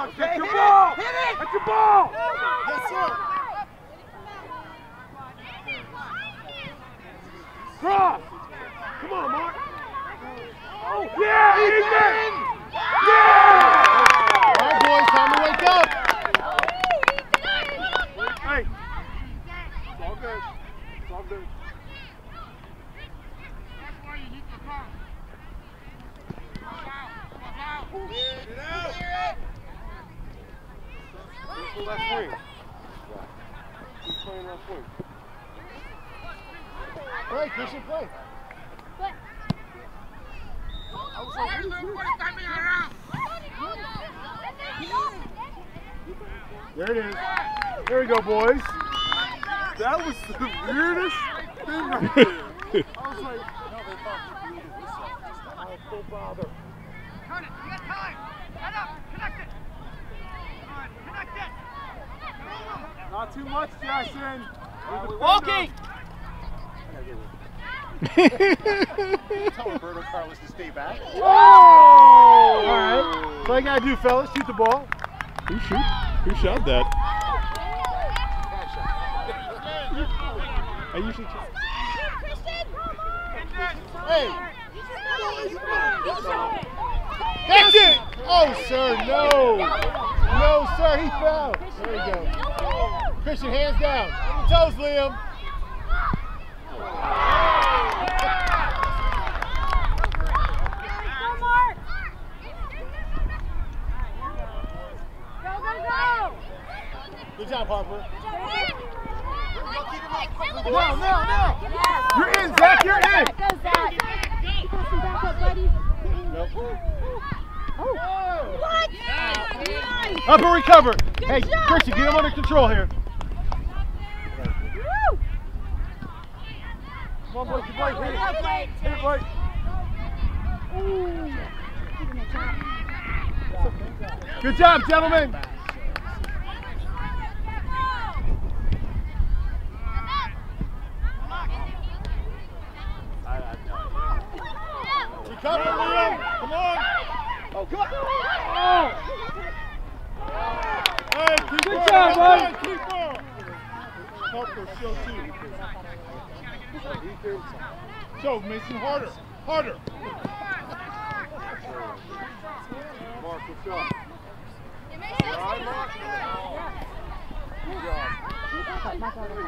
Alex, Okay, that's your hit it, ball. hit it. That's your ball. Yes, sir. Cross. Come on, Mark. Oh, yeah, Ethan. Yeah. All right, boys, time to wake up. Hey. It's all good. It's all good. Who's the left wing? Who's playing left wing? Play, Christian, play. There it is. There we go, boys. That was the weirdest thing right. I was like, no, they thought you needed this side. Just oh, don't bother. Turn it. You got time. Head up. Connect it. All right. Connect it. Not too much, Jackson. We're Walking. Tell Roberto Carlos to stay back. Whoa! All right. So all you gotta do, fellas, shoot the ball. Who shoot? Who shot that? I usually try. Hey, that's it. Oh, sir, no. No, sir, he fell. There you go. Christian, hands down. Toes, Liam. Go! Go, go, go! Good job, Harper. No, no, no. You're in, Zach. You're in. Go, Zach. You got some backup, buddy. Nope. What? Up and recover. Good hey, job, Christian, get him under control here. Come on, boys. Blake, hit it. Hit it, Blake. Ooh. Give him a job. Good job, gentlemen. Recover, Liam. Come on. Oh, come on. Oh. Hey, keep Good on, job, come bud. on, Keep on. Harper, show two. Show, Mason, harder. Harder. Mark, what's up? All right, Mark.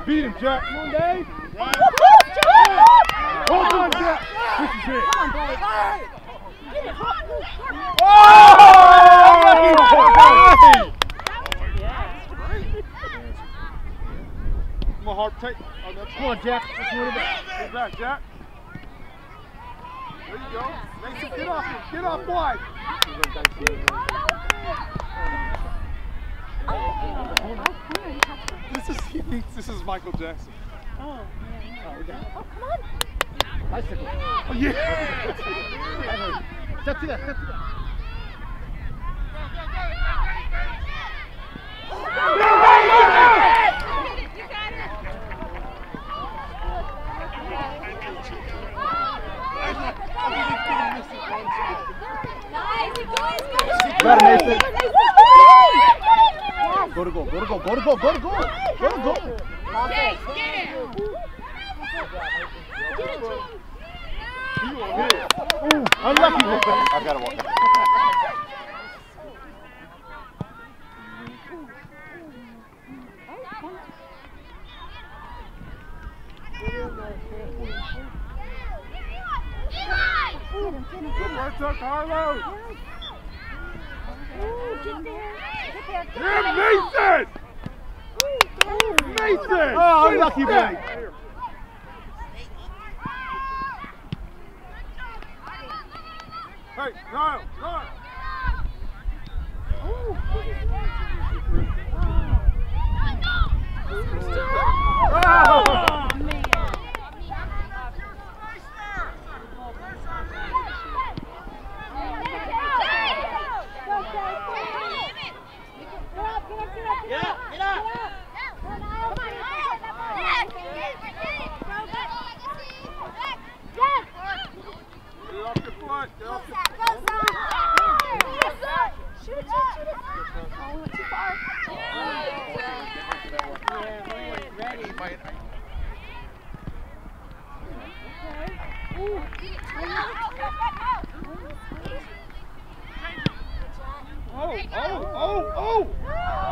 Beat him, Jack. Come on, Dave. Right. Hold on, Jack. This is it. Oh! Oh! Come on, Harp, take. Oh, that's Come on, Jack. Let's win it back. Get back, Jack. There you go. Mason, get off him. Get off wide. This is this is Michael Jackson. Oh, oh, oh, come on. Bicycle. Oh, yeah. step to that. Step to that. Better, Mason. Go to goal. Go to goal. Go to goal. Go to goal. Go to goal. Ooh, unlucky. I've got to walk. Good work, Tuck Harlow. Yeah, Mason! Mason! Oh, unlucky, Blake. Hey, Niall. Oh! Oh, Oh, oh, oh, oh!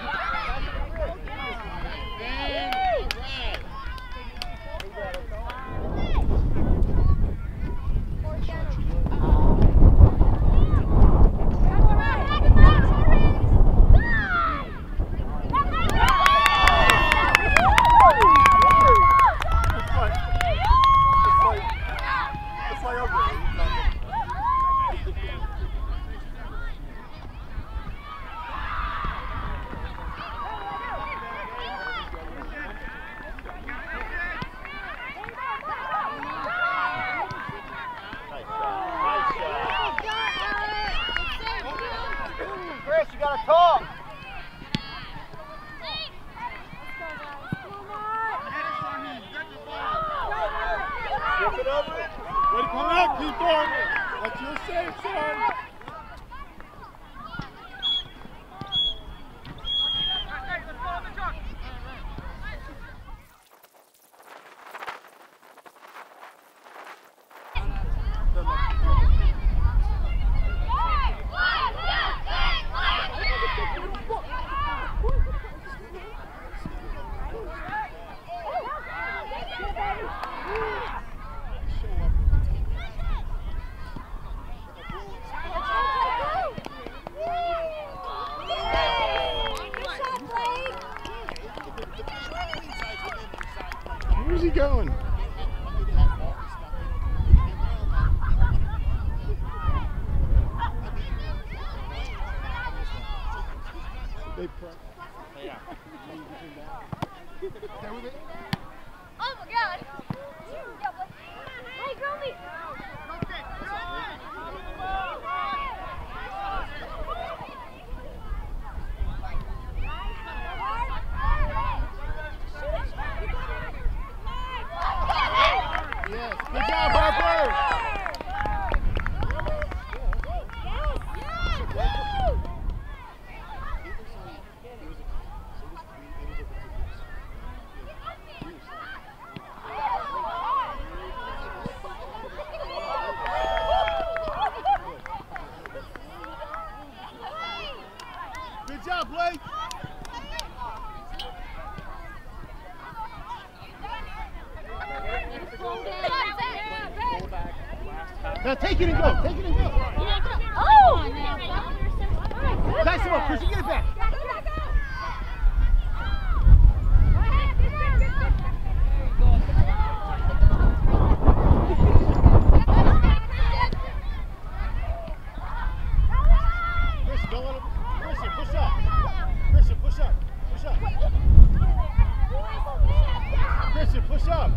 They press. It. Oh my god. Hey, girl, me. Yes. Good job, Harper. Good job, Blake. Now take it and go. Take it and go. Oh! Nice one, Christian. Get it back. Christian, don't let him. Christian, push up. Christian, push up. Push up. Christian, push up.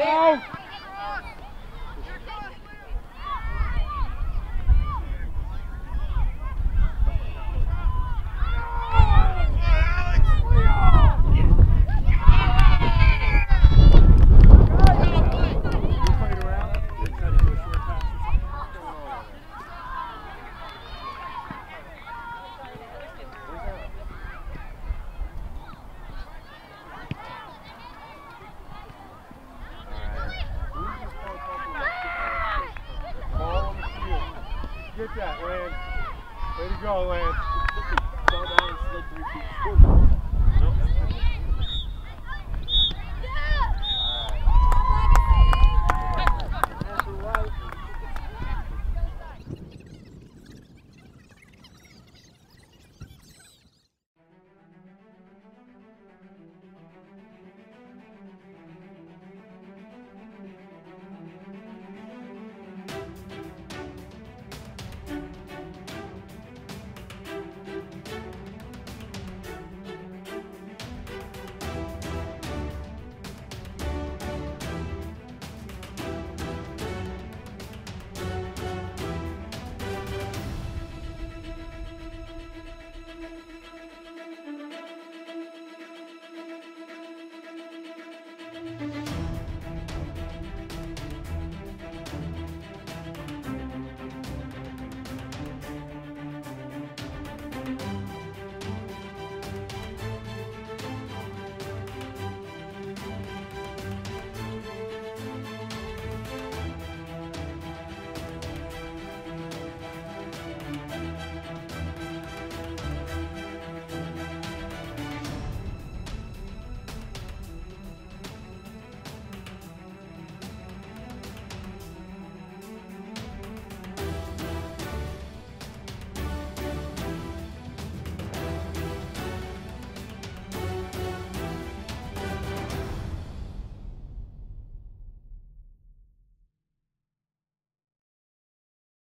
Oh! Ball on the field. Get that, Lance. Way to go, Lance.